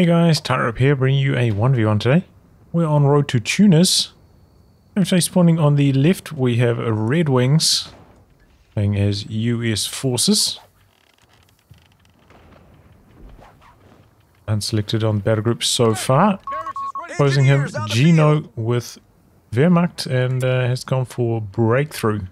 Hey guys, up here bringing you a 1v1 today. We're on road to Tunis. Actually spawning on the left we have a Red Wings playing as US forces. Unselected on battle group so far. Opposing him Geeno with Wehrmacht and uh, has gone for breakthrough.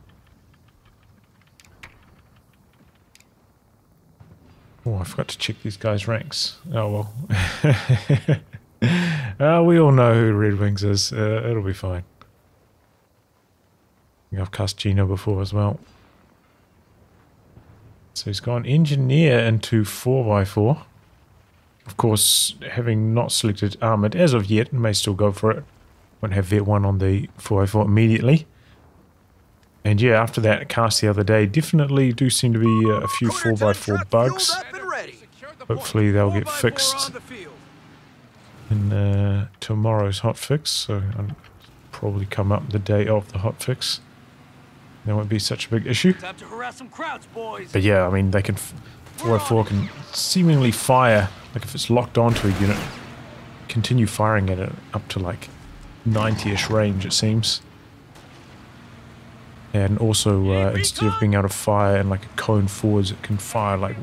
Oh, I forgot to check these guys' ranks. Oh well. uh, we all know who Red Wings is. Uh, it'll be fine. I've cast Geeno before as well. So he's gone engineer into 4x4. Of course, having not selected armored as of yet, may still go for it. Won't have vet 1 on the 4x4 immediately. And yeah, after that cast the other day, definitely do seem to be a few 4x4 bugs. Hopefully they'll get fixed in uh, tomorrow's hotfix, so I'll probably come up the day of the hotfix. That won't be such a big issue. Crowds, but yeah, I mean, they can 4x4 can seemingly fire, like if it's locked onto a unit, continue firing at it up to like 90-ish range, it seems. And also, uh, instead of being able to fire in like a cone forwards, it can fire like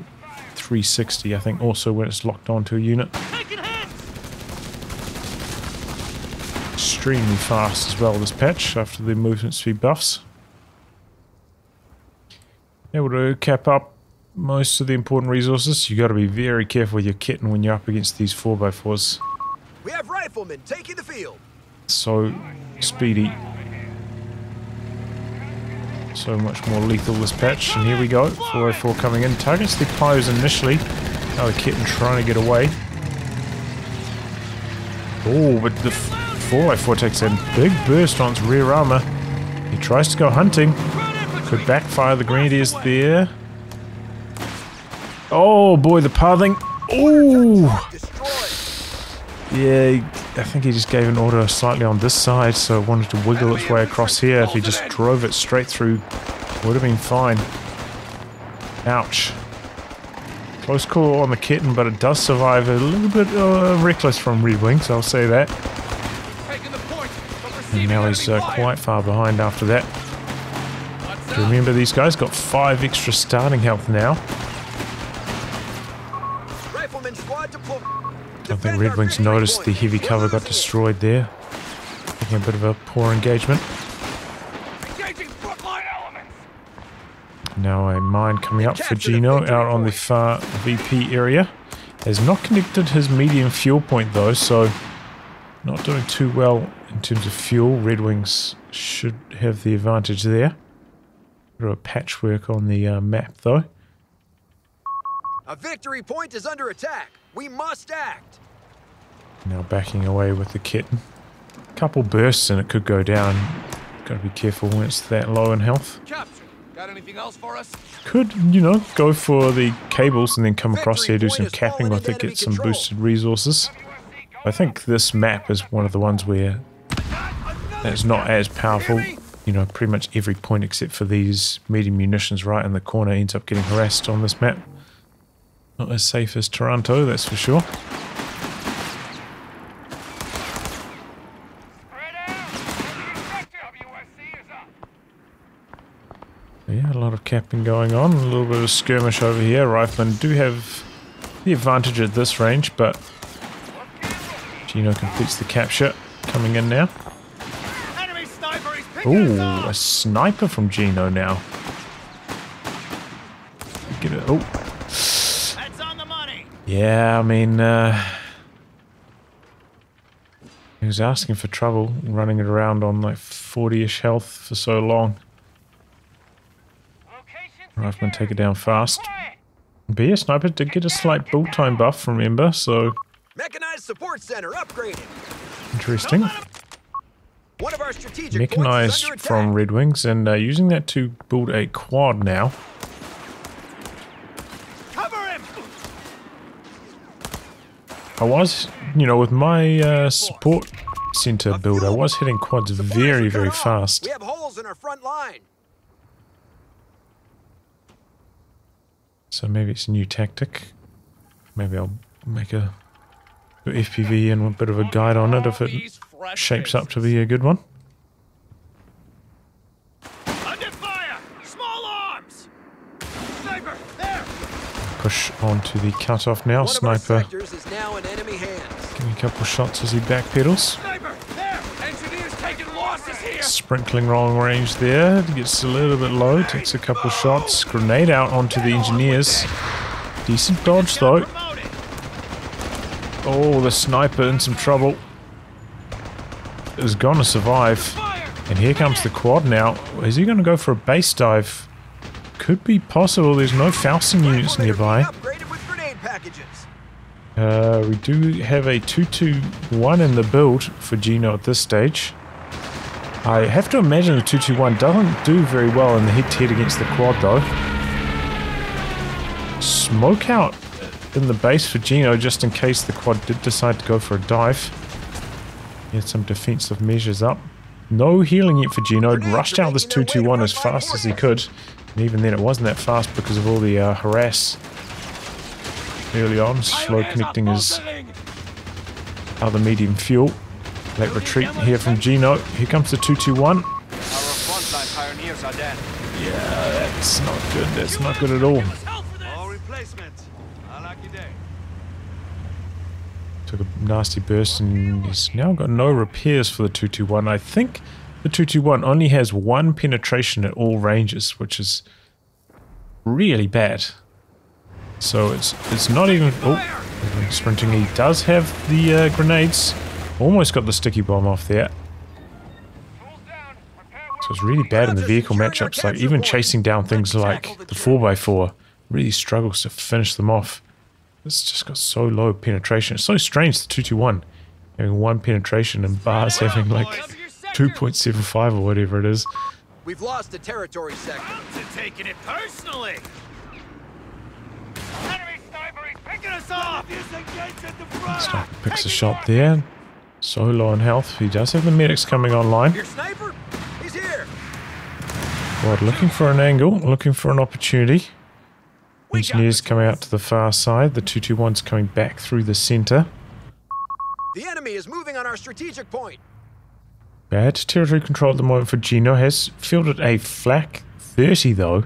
360, I think, also when it's locked onto a unit. Extremely fast as well, this patch, after the movement speed buffs. Able to cap up most of the important resources. You got to be very careful with your kitten when you're up against these 4x4s. We have riflemen taking the field. So speedy. So much more lethal this patch. And here we go. 404 coming in. Targets the pyros initially. Now the kitten trying to get away. Oh, but the 404 takes a big burst on its rear armor. He tries to go hunting. Could backfire the grenadiers there. Oh boy, the pathing. Oh! Yeah, I think he just gave an order slightly on this side, so it wanted to wiggle its way across here. If he just drove it straight through, would have been fine. Ouch. Close call on the kitten, but it does survive. A little bit uh, reckless from Red Wings, I'll say that. And now he's uh, quite far behind after that. Remember, these guys got five extra starting health now. Think Red Wings noticed the heavy cover got destroyed there. A bit of a poor engagement. Now a mine coming up for Geeno out on the far VP area. Has not connected his medium fuel point though, so not doing too well in terms of fuel. Red Wings should have the advantage there. A patchwork on the uh, map though. A victory point is under attack. We must act. Now backing away with the kitten. Couple bursts and it could go down. Gotta be careful when it's that low in health. Got anything else for us? Could, you know, go for the cables and then come across here, do some capping with it, get some boosted resources. I think this map is one of the ones where it's not as powerful. You know, pretty much every point except for these medium munitions right in the corner ends up getting harassed on this map. Not as safe as Torrente, that's for sure. Yeah, a lot of capping going on, a little bit of skirmish over here. Riflemen do have the advantage at this range, but Geeno completes the capture. Coming in now. Ooh, a sniper from Geeno now. Get it. Oh, yeah, I mean, uh, he was asking for trouble, running it around on like 40-ish health for so long. Rifleman take it down fast. But yeah, Sniper did get a slight build time buff, remember, so... Mechanized support center upgraded. Interesting. One of our strategic Mechanized from Red Wings, and uh, using that to build a quad now. I was, you know, with my uh, support center build, I was hitting quads very, very fast. We have holes in our front line. So maybe it's a new tactic. Maybe I'll make a FPV and a bit of a guide on it if it shapes up to be a good one. Push on to the cutoff now. Sniper now Give me a couple shots as he backpedals. Sprinkling long range there. It Gets a little bit low. Takes a couple shots. Grenade out onto the engineers. Decent dodge though. Oh, the sniper in some trouble. Is gonna survive. And here comes the quad now. Is he gonna go for a base dive? Could be possible. There's no Fausting units nearby. Uh, we do have a 221 in the build for Geeno at this stage. I have to imagine the 221 doesn't do very well in the head-to-head -head against the quad though. Smoke out in the base for Geeno just in case the quad did decide to go for a dive. Had some defensive measures up. No healing yet for Geeno. Rushed out this 221 as fast as he could. And even then it wasn't that fast because of all the uh, harass early on. Slow connecting his other medium fuel. Late retreat here from Geeno. Here comes the 221. Yeah, that's not good. That's not good at all. Took a nasty burst and he's now got no repairs for the 221. I think the 221 only has one penetration at all ranges, which is really bad. So it's it's not even... Oh, sprinting. He does have the uh, grenades. Almost got the sticky bomb off there. So it's really bad in the vehicle matchups. Like even chasing down things like the 4x4 really struggles to finish them off. It's just got so low penetration. It's so strange, the 221 having one penetration and bars having like 2.75 or whatever it is. We've lost the territory sector. I'm taking it personally. Enemy sniper, he's picking us off. Sniper picks a shot there. So low on health. He does have the medics coming online. Your sniper? Here. Quad looking for an angle, looking for an opportunity. Engineers coming out to the far side. The 221's coming back through the center. The enemy is moving on our strategic point. Bad territory control at the moment for Geeno. Has fielded a flak 30 though.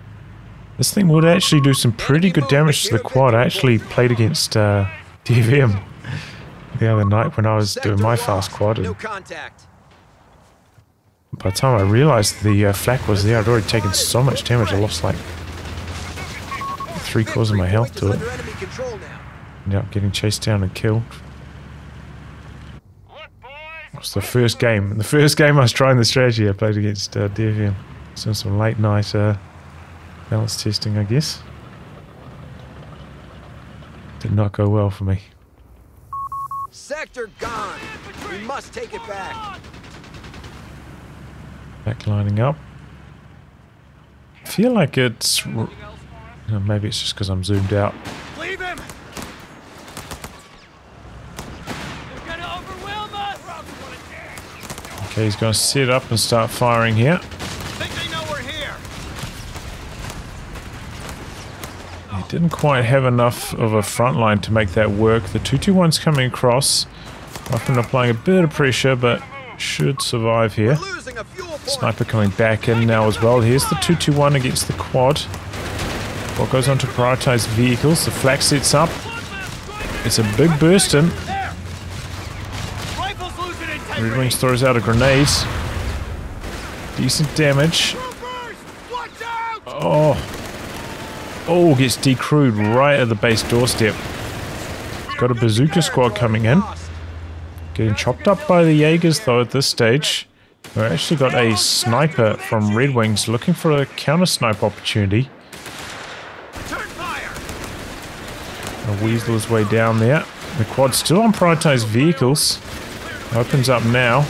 This thing would actually do some pretty good damage to the quad. I actually played against uh, DVM the other night when I was doing my fast quad. And by the time I realized the uh, flak was there, I'd already taken so much damage. I lost like three quarters of my health to it. Ended up getting chased down and killed. It was the first game. The first game I was trying the strategy I played against uh, DVM. So some late night uh, balance testing, I guess. Did not go well for me. Sector gone. We must take it back. Back lining up. I feel like it's... You know, maybe it's just because I'm zoomed out. Leave him. Okay, he's going to sit up and start firing here. Didn't quite have enough of a front line to make that work. The 221's coming across. Often applying a bit of pressure, but should survive here. Sniper coming back in now as well. Here's the 221 against the quad. What goes on to prioritize vehicles? The flak sets up. It's a big burst in. Red Wings throws out a grenade. Decent damage. Oh, Oh, gets decrewed right at the base doorstep. Got a bazooka squad coming in. Getting chopped up by the Jaegers though at this stage. We actually got a sniper from Red Wings looking for a counter snipe opportunity. A weasel his way down there. The quad still on prioritized vehicles. Opens up now.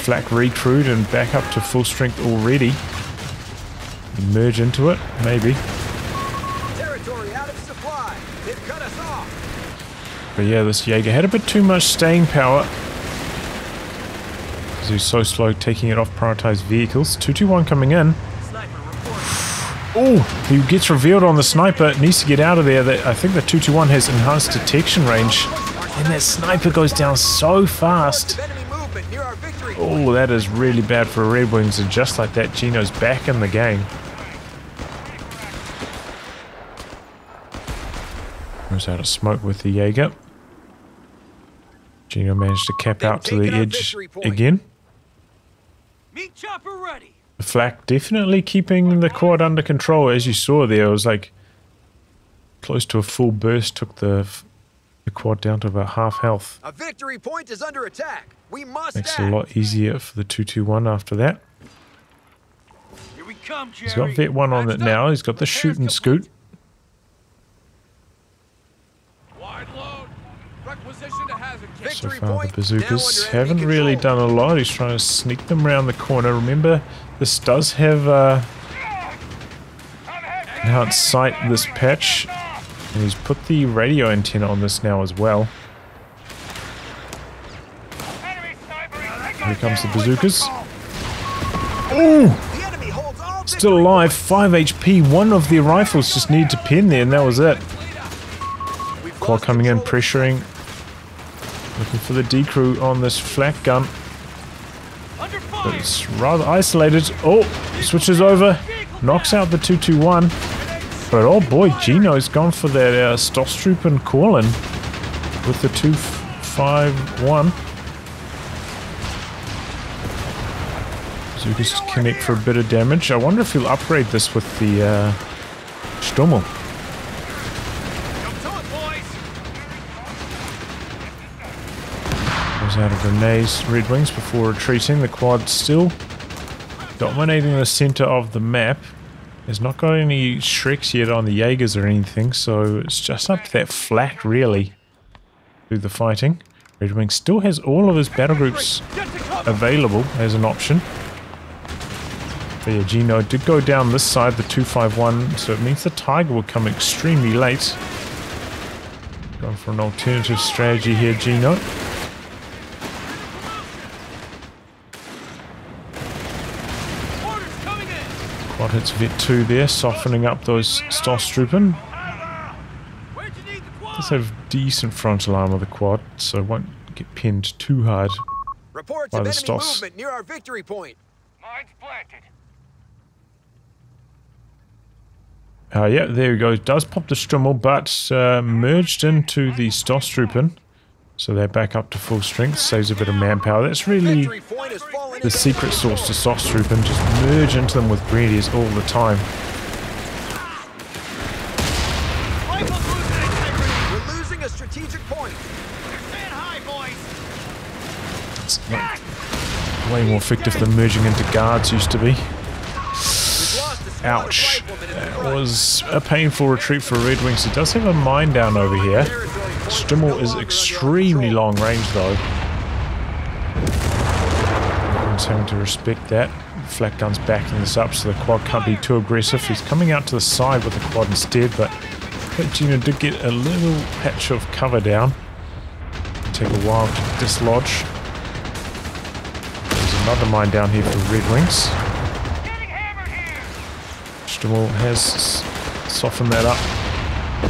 Flak recruit and back up to full strength already. Merge into it, maybe. But yeah, this Jaeger had a bit too much staying power. Because he was so slow taking it off prioritized vehicles. 221 coming in. Oh, he gets revealed on the sniper. Needs to get out of there. That I think the 221 has enhanced detection range. And that sniper goes down so fast. Oh, that is really bad for Red Wings, and just like that, Geeno's back in the game. Knows out of smoke with the Jaeger. Geeno managed to cap They've out to the edge again. Meat chopper ready. The flak definitely keeping the quad under control, as you saw there. It was like close to a full burst, took the, the quad down to about half health. A victory point is under attack. We must Makes it a lot easier for the 221 after that. Here we come, Jerry. He's got Vet 1 on it now. He's got the shoot and scoot. So far, the bazookas haven't really done a lot. He's trying to sneak them around the corner. Remember, this does have uh, enhanced sight, this patch. And he's put the radio antenna on this now as well. Here comes the bazookas. Ooh! The enemy holds all Still alive, 5 HP. One of the rifles just needed to pin there, and that was it. Lost coming in, control of the pressuring. For the D crew on this flak gun. It's rather isolated. Oh, switches over. Knocks out the 221. But oh boy, Geeno's gone for that uh, and Corlin with the 251. So Zukas connect for a bit of damage. I wonder if he'll upgrade this with the uh, Stummel. Come to it, boys. Out of grenades, Red Wings before retreating. The quad still dominating the center of the map. Has not got any Shreks yet on the Jaegers or anything, so it's just up to that flak really. Do the fighting. Red Wing still has all of his battle groups available as an option. But yeah, Geeno did go down this side, the 251, so it means the Tiger will come extremely late. Going for an alternative strategy here, Geeno. Orders coming in. Quad hits Vet 2 there, softening up those Stosstruppen. Where'd you need the quad? Does have decent frontal armor, the quad, so won't get pinned too hard. Reports By of the enemy Stoss. movement near our victory point. Mines planted. Uh, yeah, there he goes. Does pop the Stummel, but uh, merged into the Stosstruppen. So they're back up to full strength, saves a bit of manpower. That's really Victory point has fallen the secret sauce to Stosstruppen. Just merge into them with Grenadiers all the time. Rifles losing integrity. We're losing a strategic point. They're staying high, boys. It's way more effective than merging into guards used to be. We've lost a squad of Ouch. That was a painful retreat for Red Wings. He does have a mine down over here. Point is extremely long range though. Everyone's having to respect that. Flak gun's backing this up so the quad can't be too aggressive. He's coming out to the side with the quad instead, but Geeno did get a little patch of cover down. Take a while to dislodge. There's another mine down here for Red Wings. Getting hammered here. Stummel has softened that up.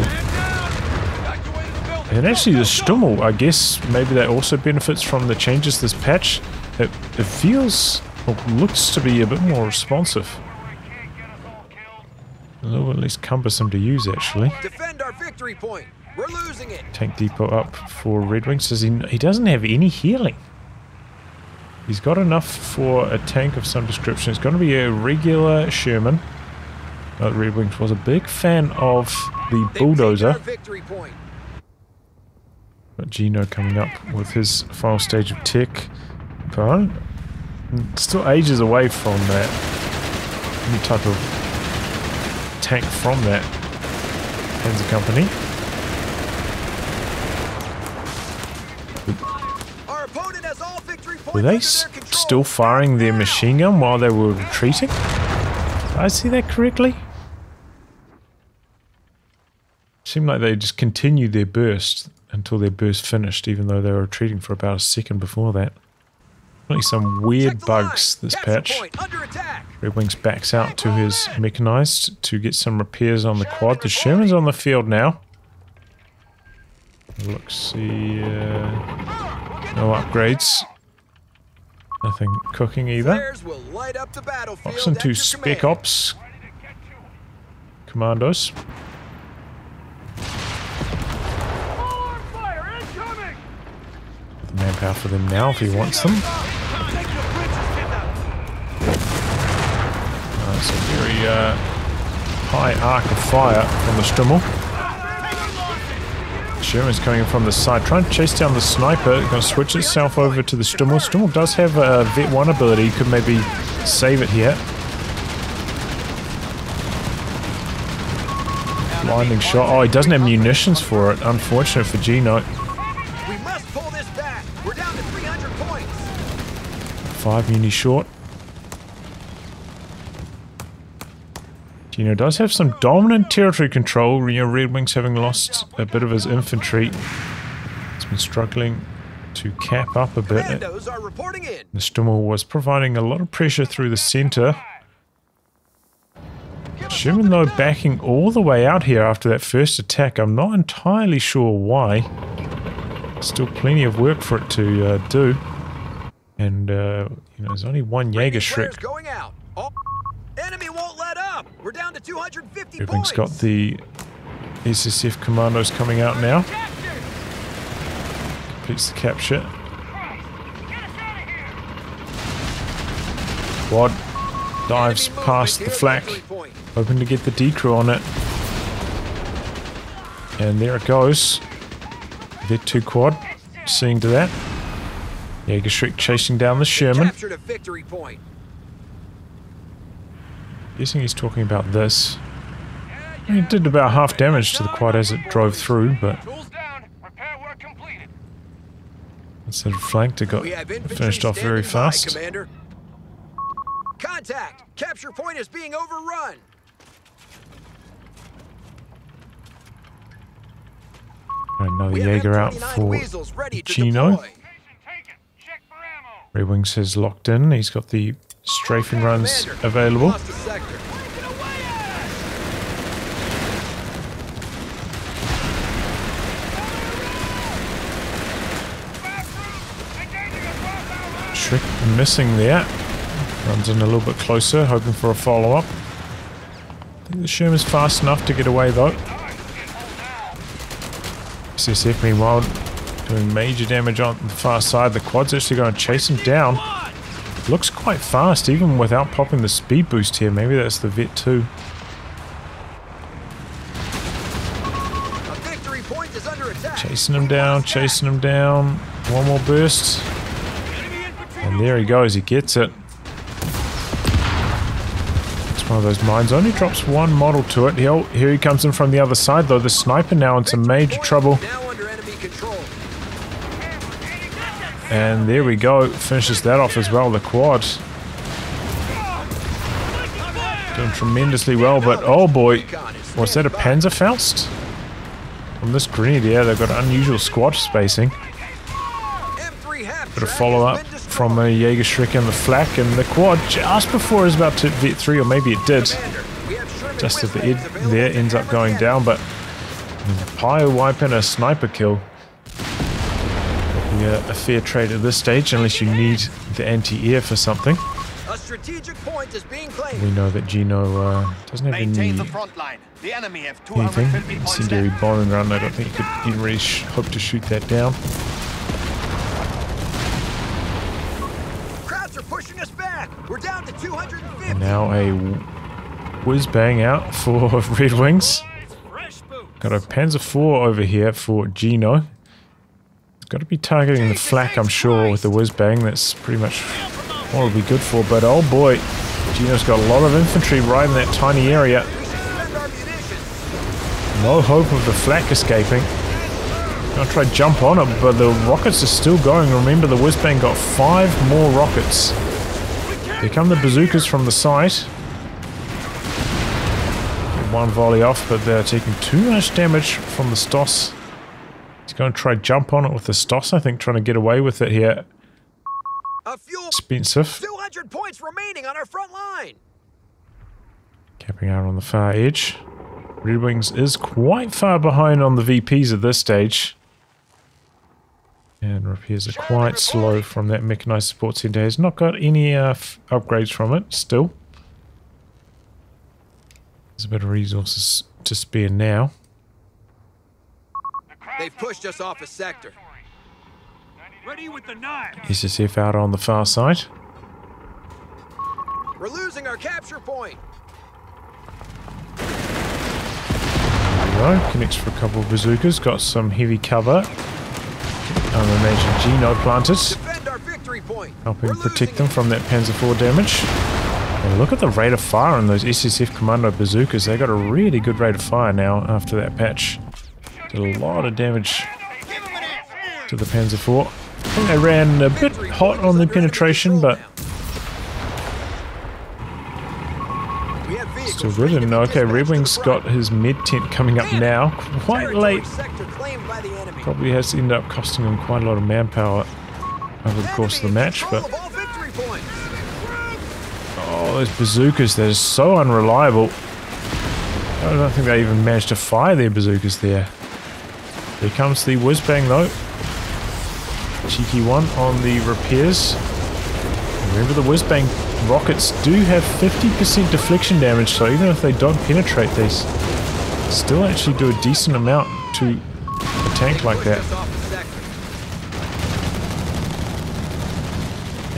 Man down. Evacuated the building. And actually, the. Stummel, I guess maybe that also benefits from the changes this patch. It, it feels, or looks to be a bit more responsive. A little at least cumbersome to use, actually. Defend our victory point. We're losing it. Tank depot up for Red Wings. Says he, he doesn't have any healing. He's got enough for a tank of some description. It's going to be a regular Sherman. Uh, Red Wings was a big fan of the bulldozer. Got Geeno coming up with his final stage of tech. But still ages away from that. Any type of tank from that Panzer Company. Our opponent has all victory points Were they still firing their machine gun while they were retreating? Did I see that correctly? Seemed like they just continued their burst until their burst finished, even though they were retreating for about a second before that. Only some weird Check the line. bugs this Capture patch. point under attack. Red Wings backs out to his mechanized to get some repairs on the quad. The Sherman's on the field now. Look, see, uh, no upgrades. Nothing cooking either. Flares will light up Ops into Spec. Ops commandos. Manpower for them now if he wants them. Uh, it's a very uh, high arc of fire from the Stummel. Sherman's coming in from the side, trying to chase down the sniper. Going to switch itself over to the Stummel. Stummel does have a Vet 1 ability, could maybe save it here. Blinding shot. Oh, he doesn't have munitions for it. Unfortunate for Geeno. Five muni short. Geeno does have some dominant territory control. You know, Red Wings having lost a bit of his infantry. He's been struggling to cap up a bit. The Stummel was providing a lot of pressure through the center. Sherman, though, backing all the way out here after that first attack. I'm not entirely sure why. Still plenty of work for it to uh, do. And, uh, you know, there's only one Schreck. going out. Oh, enemy won't let up. We're down to 250 Everything's got the SSF commandos coming out now. Completes the capture. Quad dives past the flak, hoping to get the decrew on it. And there it goes. Vet 2 quad, seeing to that. Jaeger Schreck chasing down the Sherman. Captured a victory point. Guessing he's talking about this. He did about half damage to the quad as it drove through, but Tools down. Repair work completed. instead of flanked, it got We have infantry finished off very fast. Commander. Contact! Capture point is being overrun. Right, another We have Jaeger out for weasels ready to Geeno. deploy. Station taken. Check for Red Wings has locked in. He's got the strafing runs available. Trick missing there. Runs in a little bit closer, hoping for a follow-up. I think the Sherman's fast enough to get away though. SSF meanwhile doing major damage on the far side. The quad's actually going to chase him down. Looks quite fast even without popping the speed boost here. Maybe that's the Vet 2. A victory point is under attack. Chasing him down, chasing him down. One more burst. And there he goes, he gets it. It's one of those mines. Only drops one model to it. Here, here he comes in from the other side though. The sniper now in some major trouble. Now under enemy control. And there we go. Finishes that off as well, the quad. Doing tremendously well, but oh boy. Was that a Panzerfaust? On this grenadier, they've got unusual squad spacing. Bit of follow-up from a. Jaeger Schreck and the flak, and the quad just before it was about to vet 3, or maybe it did. Just at the end there ends up going down, but Pyro wipe and a sniper kill. Be a, a fair trade at this stage, unless you need the anti-air for something. A strategic point is being claimed. We know that Geeno uh, doesn't have any the front line. The enemy have anything. Incendiary left. bombing run, I don't think you could even really hope to shoot that down. Crowds are pushing us back. We're down to 250. And now a whiz bang out for Red Wings. Got a Panzer IV over here for Geeno. Got to be targeting the flak, I'm sure, with the whiz bang. That's pretty much what it'll be good for. But oh boy, Geeno's got a lot of infantry right in that tiny area. No hope of the flak escaping. Gonna try jump on it, but the rockets are still going. Remember, the whiz bang got five more rockets. Here come the bazookas from the site. One volley off, but they're taking too much damage from the Stoss. He's going to try jump on it with the Stoss, I think, trying to get away with it here. A fuel. Expensive. 200 points remaining on our front line. Capping out on the far edge. Red Wings is quite far behind on the VPs at this stage. And repairs are quite slow from that mechanized support center. Has not got any uh, upgrades from it still. There's a bit of resources to spare now. They've pushed us off a sector. Ready with the knife. SSF out on the far side. We're losing our capture point. There we go. Connects for a couple of bazookas. Got some heavy cover. I imagine Geeno planted. Defend our victory. Helping protect them it. from that Panzer IV damage. And look at the rate of fire on those SSF Commando bazookas. They got a really good rate of fire now after that patch. Did a lot of damage to the Panzer IV. I think they ran a bit hot on the penetration, but now. We have vehicles still good. And okay, Red Wing's got his med tent coming up now. Quite late. sector claimed by the enemy. Probably has to end up costing him quite a lot of manpower over the course of the match, but of all victory points. Oh, those bazookas, they're so unreliable. I don't think they even managed to fire their bazookas there. Here comes the whiz bang though. Cheeky one on the repairs. Remember the whiz bang rockets do have 50% deflection damage, so even if they don't penetrate, they s- still actually do a decent amount to a tank like that. us off a sector.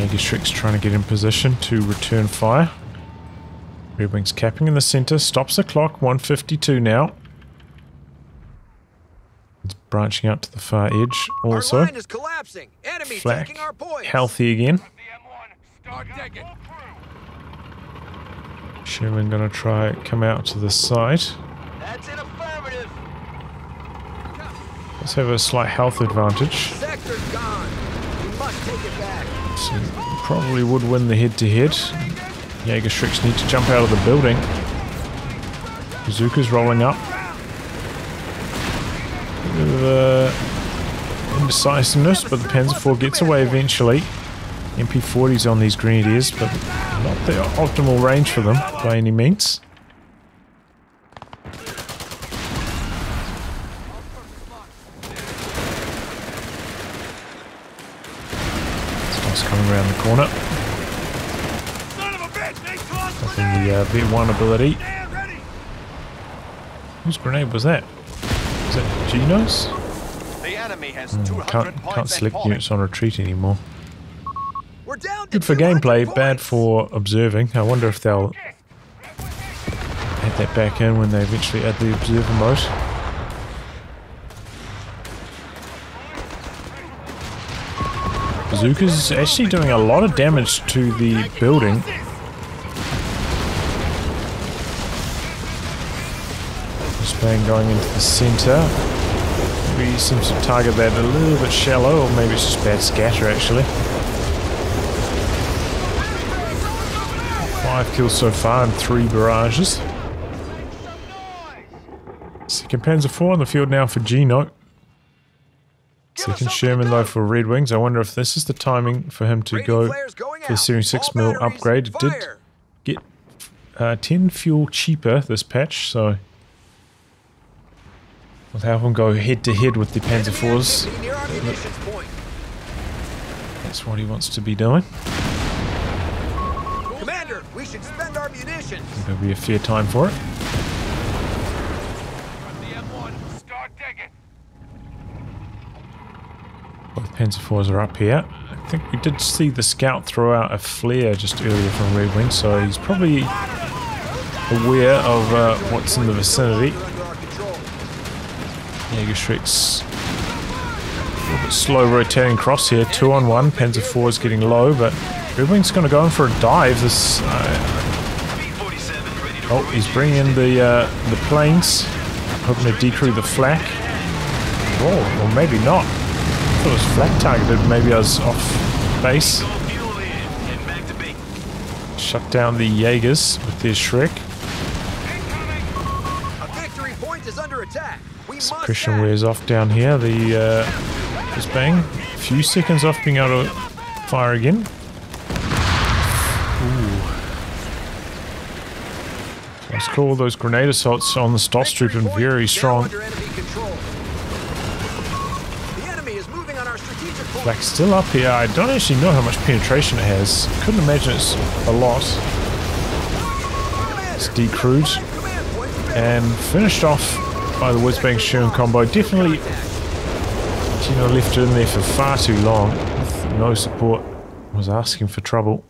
Aegistrix trying to get in position to return fire. Red Wings capping in the center, stops the clock, 152 now. It's branching out to the far edge also. Our line is collapsing. Enemy Flak, taking our points. healthy again. The M1. Start digging. Sherman gonna try come out to the side. That's an affirmative. Let's have a slight health advantage. Sector's gone. We must take it back. So probably would win the head-to-head. Jaeger Shreks need to jump out of the building. Bazooka's rolling up. Of uh, indecisiveness, but the Panzer IV gets away eventually. MP40's on these grenadiers, but not the optimal range for them by any means. Starts coming around the corner. They the uh, V1 ability. Whose grenade was that? Was that Geeno's? Hmm, 200 Can't, points can't select units on retreat anymore. Good for 200 gameplay, bad for observing. I wonder if they'll add that back in when they eventually add the observer mode. Bazooka's actually doing a lot of damage to the building. Bang going into the center. Maybe seems to target that a little bit shallow, or maybe it's just bad scatter actually. Five kills so far and three barrages. Second Panzer IV on the field now for Geeno. Second Sherman though for Red Wings. I wonder if this is the timing for him to go for the out. Series 6 mil upgrade. It did get uh, 10 fuel cheaper this patch, so we'll have him go head to head with the Panzer Enemy IVs. activity near our munitions point. That's what he wants to be doing. Commander, we should spend our munitions. There'll be a fair time for it. The M1. Start digging. Both Panzer IVs are up here. I think we did see the scout throw out a flare just earlier from Red Wing, so he's probably aware of uh, what's in the vicinity. They're under our control. Jaeger Shreks a little bit slow rotating cross here, two on one. Panzer IV is getting low, but Red going to go in for a dive. This, uh, oh, he's bringing in the uh, the planes, hoping to decrew the flak. Oh, or maybe not. I thought it was flak targeted. Maybe I was off base. Shut down the Jaegers with their Shrek. A victory point is under attack. Suppression wears off down here. The uh, just bang. A few seconds off being able to fire again. Ooh. Let's call those grenade assaults on the Stosstrupp and Victory very strong. under enemy control. The enemy is moving on our strategic Flak still up here. I don't actually know how much penetration it has. Couldn't imagine it's a lot. It's decrewed and finished off by the Whizbang Sherman combo. Definitely, you know, left it in there for far too long. No support. Was asking for trouble.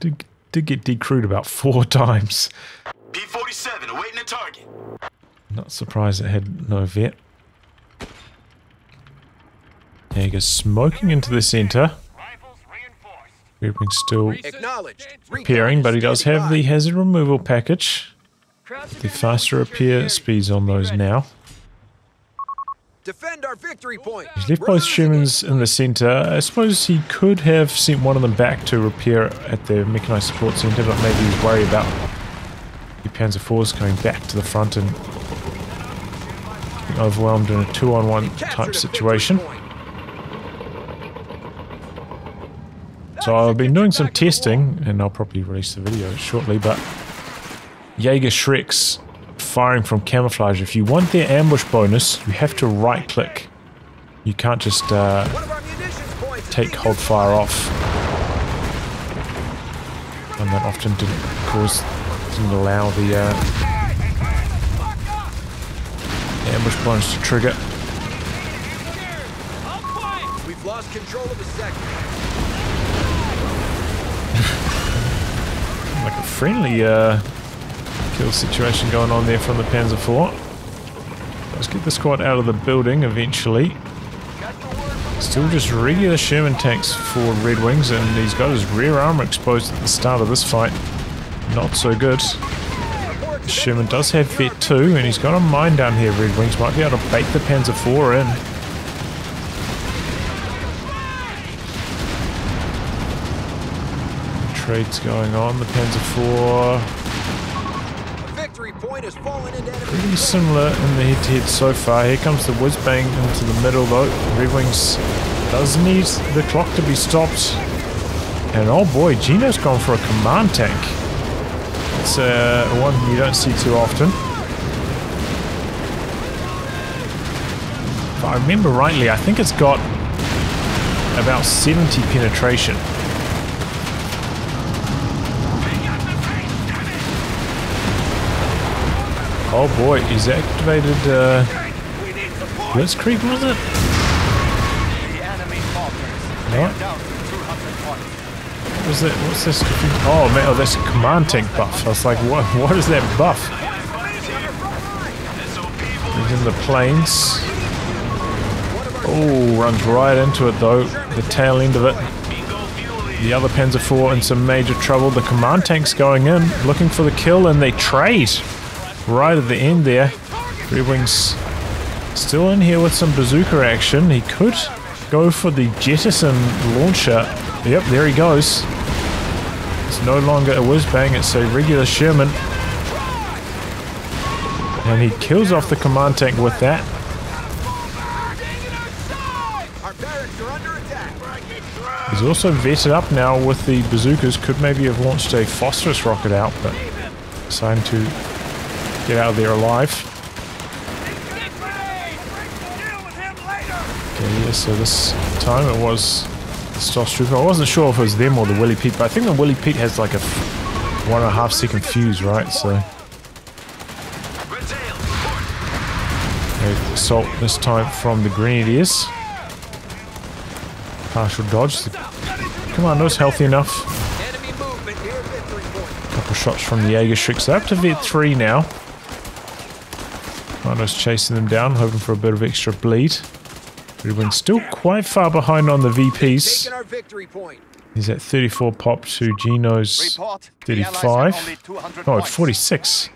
Did, did get decrewed about four times. P-47 awaiting a target. Not surprised it had no vet. There he goes, smoking into the center. Reaping still Acknowledged. repairing, but he does have the hazard removal package. The faster repair speeds on those now. Defend our victory point. He's left both Shermans in the center. I suppose he could have sent one of them back to repair at the mechanized support center, but maybe he's worried about the Panzer IVs coming back to the front and overwhelmed in a two-on-one type situation. So I've been doing some testing, and I'll probably release the video shortly, but Jaeger Shreks firing from camouflage. If you want their ambush bonus, you have to right click. You can't just uh, One of our munitions points is take hold fire off. And that often didn't cause, didn't allow the uh, ambush bonus to trigger. We've lost control of the sector. Like a friendly uh, kill situation going on there from the Panzer IV. Let's get the squad out of the building eventually. Still just regular Sherman tanks for Red Wings, and he's got his rear armor exposed at the start of this fight. Not so good. Sherman does have vet 2, and he's got a mine down here, Red Wings. Might be able to bait the Panzer IV in. Trades going on, the Panzer IV Pretty similar in the head-to-head so far. Here comes the whiz bang into the middle though. Red Wings does need the clock to be stopped. And oh boy, Geeno's gone for a command tank. It's uh, one you don't see too often. If I remember rightly, I think it's got about 70 penetration. Oh boy, he's activated uh, Blitzkrieg, was it? No. They are down to 200 points. What was that? What's this? Oh man, oh, that's a command tank buff. I was like, what? What is that buff? He's in the planes. Oh, runs right into it though. The tail end of it. The other Panzer IV in some major trouble. The command tank's going in, looking for the kill, and they trade right at the end there. Red Wings still in here with some bazooka action. He could go for the jettison launcher. Yep, there he goes. It's no longer a whiz bang, it's a regular Sherman. And he kills off the command tank with that. He's also vetted up now with the bazookas. Could maybe have launched a phosphorus rocket out, but decided to get out of there alive. Okay, yeah, so this time it was the Stoss Trooper. I wasn't sure if it was them or the Willy Pete, but I think the Willy Pete has like a one and a half second fuse, right? So assault this time from the Grenadiers. Partial dodge. The commando's healthy enough. Couple shots from the Jaeger Shreks. They're up to vet 3 now. Commando's chasing them down, hoping for a bit of extra bleed. Red Wing's still quite far behind on the VPs. Taking our victory point. He's at 34 pop to Geeno's Report. the Allies 35. Oh, points. 46.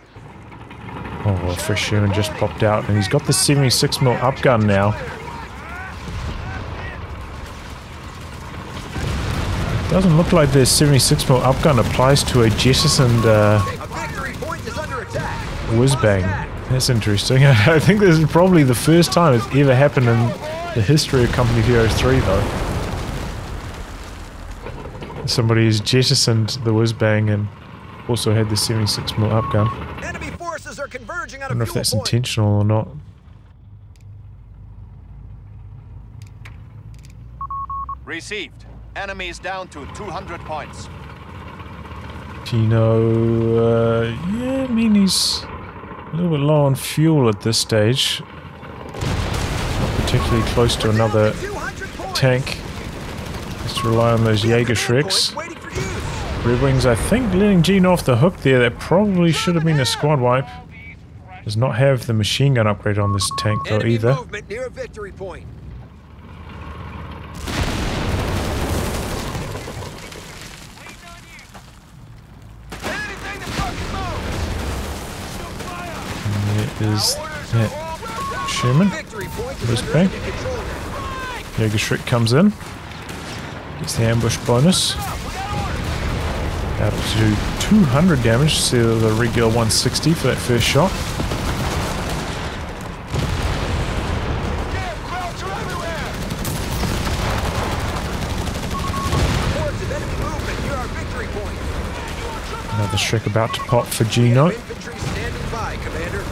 Oh, well, Fresh Sherman just popped out, and he's got the 76mm up gun now. Doesn't look like the 76mm up gun applies to a jettisoned uh, A victory point is under attack. whiz bang. That's interesting. I think this is probably the first time it's ever happened in the history of Company Heroes 3, though. Somebody has jettisoned the whiz bang and also had the 76mm up gun. Enemy forces are converging on I a don't know if that's point. intentional or not. Received. Enemies down to 200 points. Geeno, uh, yeah, I mean, he's a little bit low on fuel at this stage. Not particularly close to another tank. Has to rely on those Jaeger Shreks. waiting for use. Red Wings, I think, letting Gene off the hook there. That probably should have been a squad wipe. Does not have the machine gun upgrade on this tank though either. Is that Sherman. Where's? Jaeger Shrek comes in. Gets the ambush bonus. Out to 200 damage of the regular 160 for that first shot. Another Shrek about to pop for Geeno. Infantry standing by, Commander.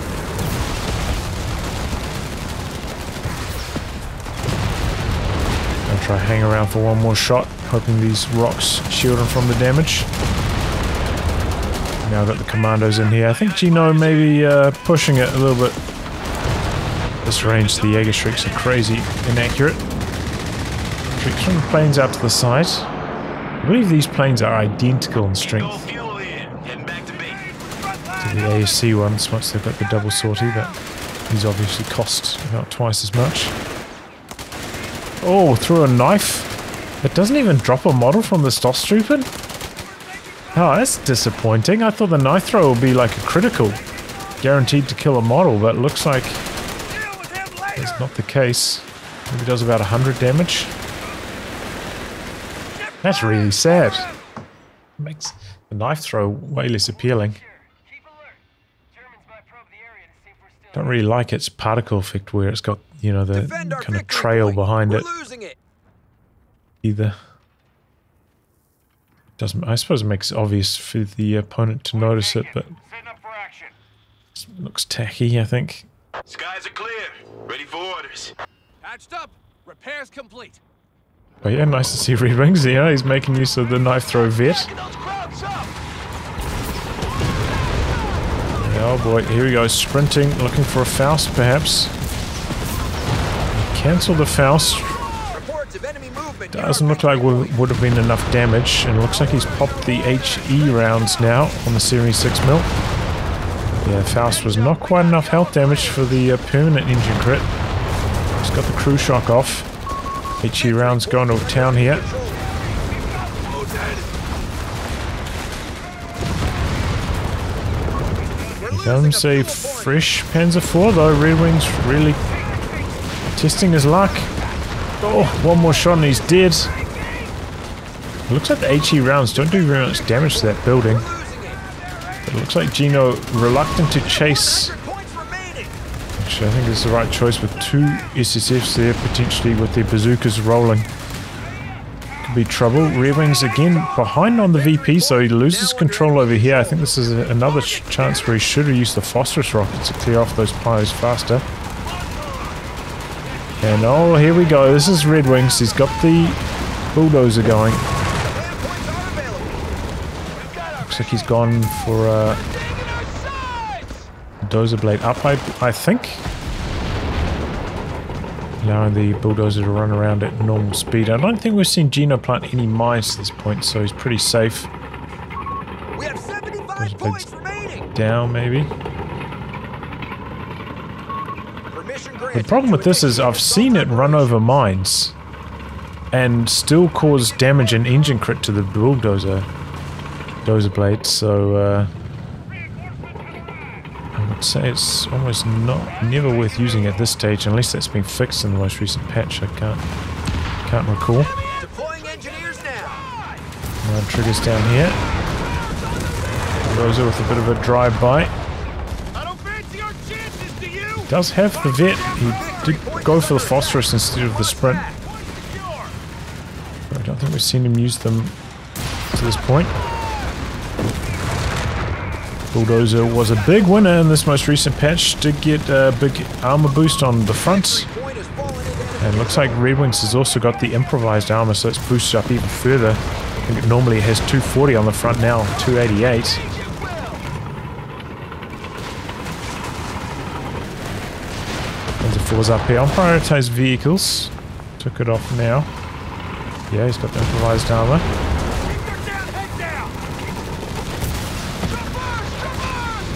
I'll try hang around for one more shot, hoping these rocks shield him from the damage. Now I've got the commandos in here. I think Geeno may be uh, pushing it a little bit. This range, the Jaeger Shreks are crazy inaccurate. Shreks from the planes out to the side. I believe these planes are identical in strength fuel in. Heading back to to the ASC ones once they've got the double sortie, but these obviously cost about twice as much. Oh, through a knife? It doesn't even drop a model from the Stosstruppen? Oh, ah, that's disappointing. I thought the knife throw would be like a critical. Guaranteed to kill a model, but it looks like it's not the case. Maybe does about 100 damage. That's really sad. Makes the knife throw way less appealing. Don't really like its particle effect where it's got, you know, the kind of trail point. behind We're it losing it. either. Doesn't I suppose it makes it obvious for the opponent to notice it, but Setting up for action. it looks tacky, I think. Skies are clear. Ready for orders. Patched up. Repairs complete. But yeah, nice to see Red Wings. Yeah, he's making use of the knife throw vet. Get those crowds up! Oh boy, here he goes, sprinting, looking for a Faust perhaps. Cancel the Faust. Doesn't look like would, have been enough damage, and looks like he's popped the HE rounds now on the Series 6 mil. Yeah, Faust was not quite enough health damage for the uh, permanent engine crit. Just got the crew shock off. HE rounds going to town here. Losing say a fresh Panzer IV though. Red Wings really testing his luck. Oh, one more shot and he's dead. It looks like the HE rounds don't do very much damage to that building. It. Looks like Geeno reluctant to chase. Actually, I think it's the right choice with two SSFs there, potentially with their bazookas rolling. Could be trouble. Red Wings again behind on the VP, so he loses control over here. I think this is another ch chance where he should have used the phosphorus rockets to clear off those pyros faster. And oh, here we go. This is Red Wings. He's got the bulldozer going. Land points are available. Looks like he's gone for uh, our sides! dozer blade up, I, I think. Allowing the bulldozer to run around at normal speed. I don't think we've seen Geeno plant any mines to this point, so he's pretty safe. We have 75 points remaining. Down, maybe. The problem with this is I've seen it run over mines and still cause damage and engine crit to the bulldozer dozer blade, so uh, I would say it's almost not never worth using at this stage unless that's been fixed in the most recent patch. I can't can't recall. Now. Triggers down here. Bulldozer with a bit of a drive-by. I don't fancy our chances, do you? Does have the vet. He did go for the phosphorus instead of the sprint. I don't think we've seen him use them to this point. Bulldozer was a big winner in this most recent patch. Did get a big armor boost on the front And looks like Red Wings has also got the improvised armor, so it's boosted up even further. I think it normally has 240 on the front now, 288. IV's up here. I'll prioritize vehicles. Took it off now. Yeah, he's got the improvised armor.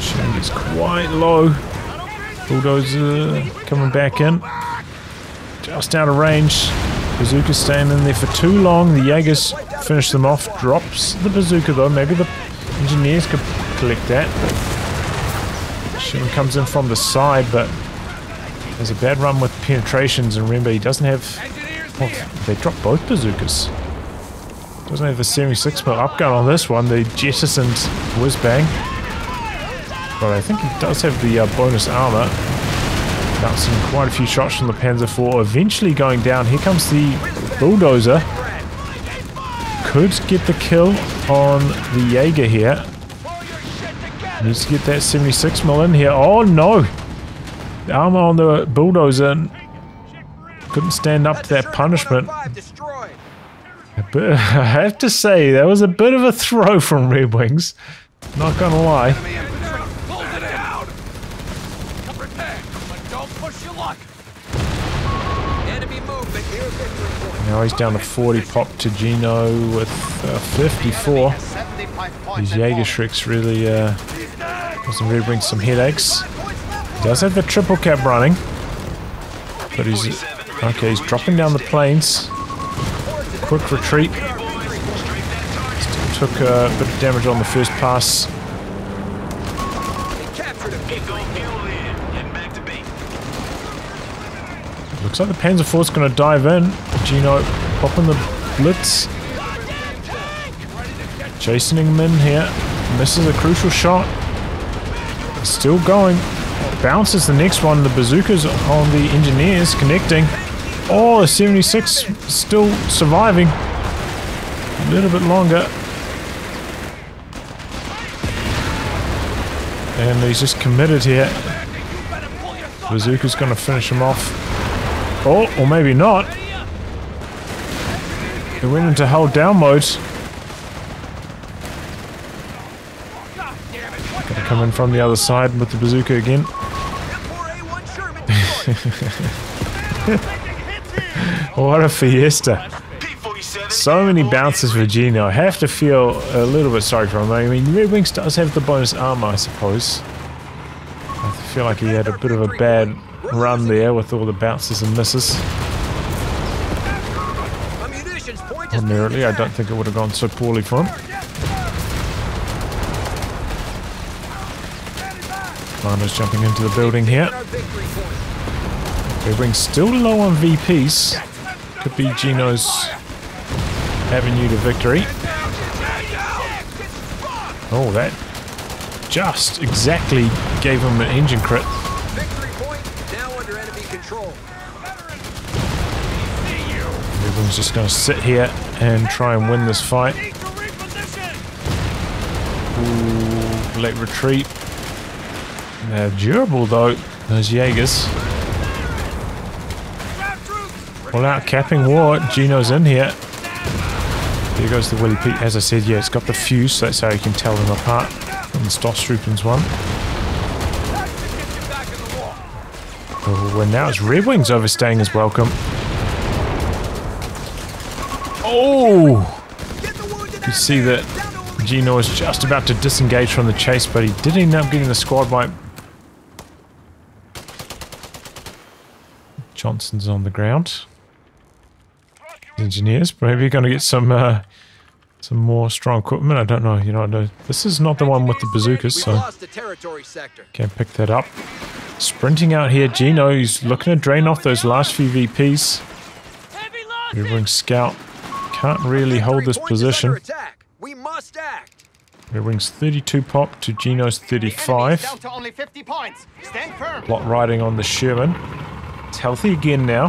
Shang is quite low. Bulldozer coming back in. Just out of range. Bazooka staying in there for too long. The Jaegers finish them off. Drops the bazooka though. Maybe the engineers could collect that. Sherman comes in from the side, but there's a bad run with penetrations. And remember, he doesn't have. Oh, they dropped both bazookas. Doesn't have the 76 mil upgun on this one. They jettisoned whiz bang. But I think he does have the uh, bonus armor. Bouncing quite a few shots from the Panzer IV. Eventually going down. Here comes the bulldozer. Could get the kill on the Jaeger here. Needs to get that 76 mil in here. Oh no! The armor on the bulldozer couldn't stand up to that punishment. But I have to say, that was a bit of a throw from Red Wings. Not gonna lie. Now he's down to 40 pop to Geeno with uh, 54. These. Jaeger Shreks really uh, causing Red Wings some headaches. Does have the triple cap running. But he's... Okay, he's dropping down the planes. Quick retreat. Still took uh, a bit of damage on the first pass. Looks like the Panzer IV's going to dive in. Geeno popping the blitz. Chastening him in here. Misses a crucial shot. Still going. Bounces the next one. The bazookas on the engineers connecting. Oh, the 76 still surviving. A little bit longer. And he's just committed here. Bazooka's going to finish him off. Oh, or maybe not. He went into hold down mode. In from the other side with the bazooka again. What a fiesta. So many bounces for Geeno. I have to feel a little bit sorry for him. I mean, Red Wings does have the bonus armor, I suppose. I feel like he had a bit of a bad run there with all the bounces and misses. Ordinarily, I don't think it would have gone so poorly for him. Lana's jumping into the building here. victory point. Still low on VPs. Could be Geeno's avenue to victory. Oh, that just exactly gave him an engine crit. Wings just going to sit here and try and win this fight. Ooh, late retreat. They're durable though, those Jaegers. All out capping war. Geeno's in here. There goes the Willy Pete. As I said, yeah, it's got the fuse, so that's how you can tell them apart from the Stosstruppen's one. Oh, and now it's Red Wings overstaying his welcome. Oh! You see that Geeno is just about to disengage from the chase, but he did end up getting the squad wipe. Johnson's on the ground. Engineers, maybe you're going to get some uh, some more strong equipment. I don't know. You know, no, this is not the one with the bazookas, so lost the territory sector. can't pick that up. Sprinting out here, Geeno. He's looking to drain off those last few VPs. Red Scout can't really hold this Victory point is under position. We must act. Red Wings 32 pop to Geeno's 35. Down to only 50 points. Stand firm. Lot riding on the Sherman. It's healthy again now.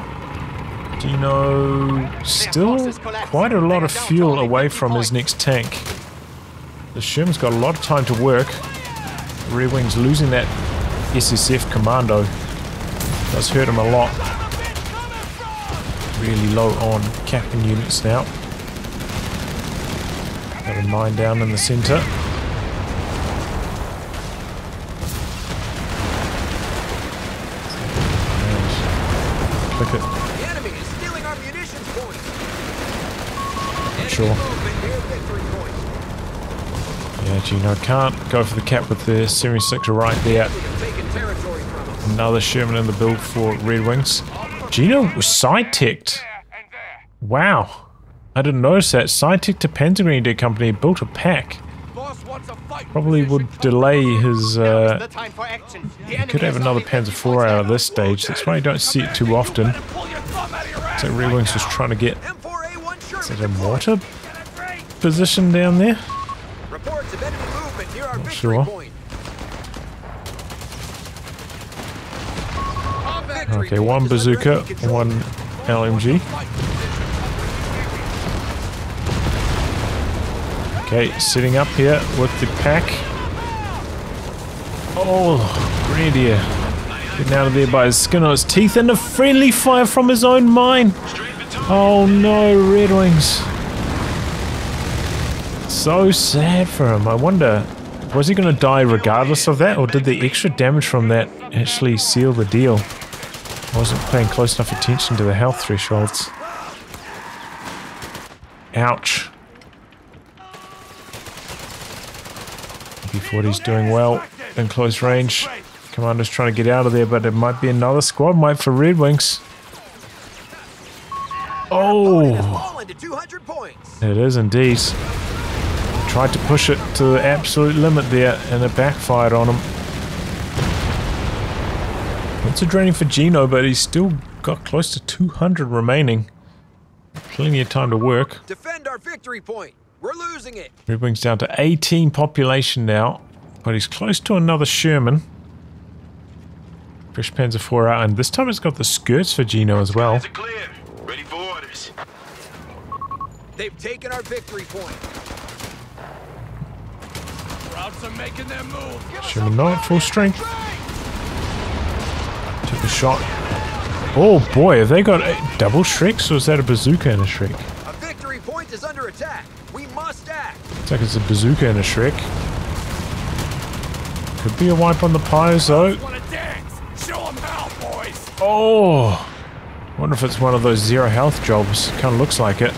Geeno still quite a lot of fuel away from his next tank. The Sherman's got a lot of time to work. Red Wings losing that SSF commando does hurt him a lot. Really low on capping units now. Got a mine down in the center. The enemy is stealing our munitions points. Sure. Yeah, Geeno can't go for the cap with the 76 right there. Another Sherman in the build for Red Wings. Geeno was side-ticked. Wow. I didn't notice that. Side-ticked to Panzergrenadier Company built a pack. Boss wants a fight. Probably would delay his, uh, could have another Panzer IV out of this stage. That's why you don't see it too often. So Red Wings was trying to get is it a mortar position down there. Victory sure. Okay, one bazooka, one LMG. Okay, sitting up here with the pack. Oh, Grenadier. Getting out of there by his skin on his teeth and a friendly fire from his own mine. Oh no, Red Wings. So sad for him. I wonder, was he going to die regardless of that, or did the extra damage from that actually seal the deal? I Wasn't paying close enough attention to the health thresholds. Ouch. B40's doing well in close range. Commander's trying to get out of there, but it might be another squad wipe for Red Wings. Oh, Fallen to 200 points. it is indeed. Tried to push it to the absolute limit there, and it backfired on him. It's a draining for Geeno, but he's still got close to 200 remaining. Plenty of time to work. Defend our victory point. We're losing it. Red Wings down to 18 population now, but he's close to another Sherman. Fresh Panzer IV out, and this time it's got the skirts for Geeno as well. Clear. Ready for orders. They've taken our victory point. Crowds are making their move. Give Sherman not at full strength. Took a shot. Oh boy, have they got double Shreks or is that a bazooka and a Shrek? A victory point is under attack. We must act. Looks like it's a bazooka and a Shrek. Could be a wipe on the pies though. Want to dance? Show 'em how, boys. Oh! Wonder if it's one of those zero health jobs. Kind of looks like it.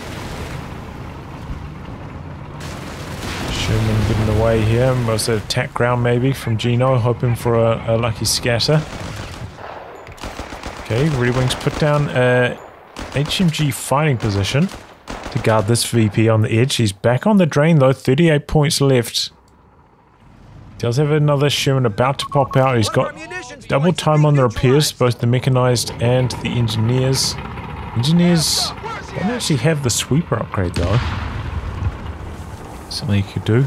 Sherman getting away here. Was it attack ground maybe from Geeno, hoping for a, a lucky scatter. Okay, Red Wings put down a HMG fighting position to guard this VP on the edge. He's back on the drain though, 38 points left. Does have another Sherman about to pop out. He's got double time on the repairs, both the mechanized and the engineers. Engineers don't actually have the sweeper upgrade though. Something you could do.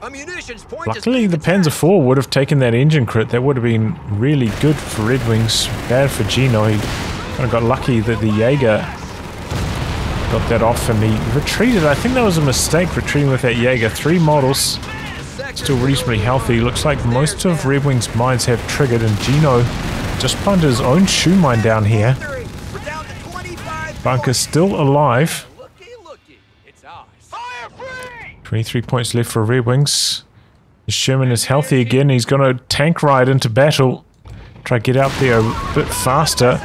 A munitions point Luckily, the Panzer IV would have taken that engine crit. That would have been really good for Red Wings. Bad for Geeno. He kind of got lucky that the Jaeger got that off and he retreated. I think that was a mistake retreating with that Jaeger. Three models, still reasonably healthy. Looks like most of Red Wings' mines have triggered and Geeno just planted his own shoe mine down here. We're down to 25 Bunker's still alive. Looky, looky. It's ours. Fire free! 23 points left for Red Wings. Sherman is healthy again. He's going to tank ride into battle. Try to get out there a bit faster.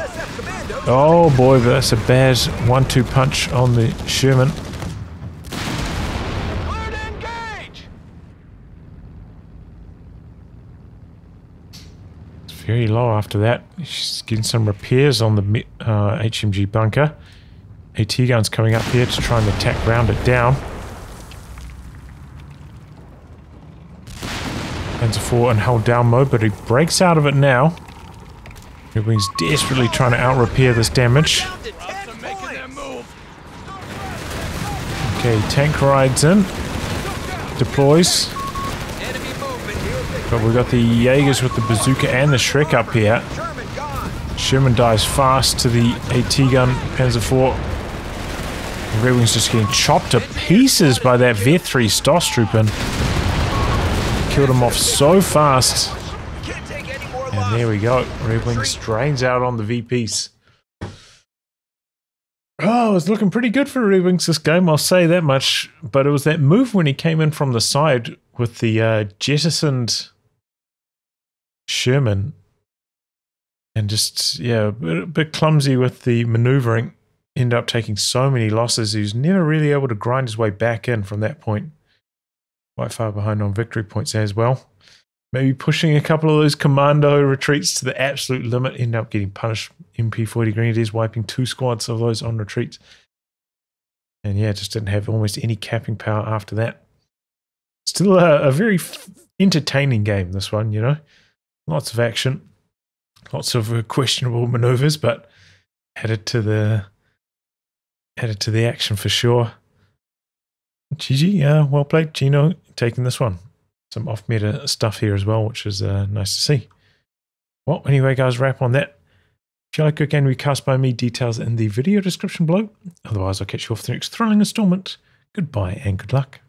Oh boy, but that's a bad one-two punch on the Sherman. Clear to engage! It's very low after that. She's getting some repairs on the uh, HMG bunker. AT gun's coming up here to try and attack round it down. Panzer 4 in hold down mode, but he breaks out of it now. Wings desperately trying to out-repair this damage. Down to 10 Crowds are making their points! move. Okay, tank rides in. Deploys. But we've got the Jaegers with the bazooka and the Shrek up here. Sherman dies fast to the AT gun, Panzer IV. Red Wings just getting chopped to pieces by that V3 Stosstruppen. Killed him off so fast. And there we go. Red strains out on the VPs. Oh, it's looking pretty good for Red Wings this game, I'll say that much. But it was that move when he came in from the side with the uh, jettisoned Sherman and just, yeah, a bit, clumsy with the maneuvering. End up taking so many losses. He was never really able to grind his way back in from that point. Quite far behind on victory points as well. Maybe pushing a couple of those commando retreats to the absolute limit. End up getting punished. MP40 Grenadiers wiping two squads of those on retreats. And yeah, just didn't have almost any capping power after that. Still a, a very entertaining game, this one, you know. Lots of action, lots of uh, questionable maneuvers, but headed to the headed to the action for sure. GG, uh, well played, Geeno, taking this one. Some off meta stuff here as well, which is uh, nice to see. Well, anyway, guys, wrap on that. If you like good game recast by me, details in the video description below. Otherwise, I'll catch you off the next thrilling installment. Goodbye and good luck.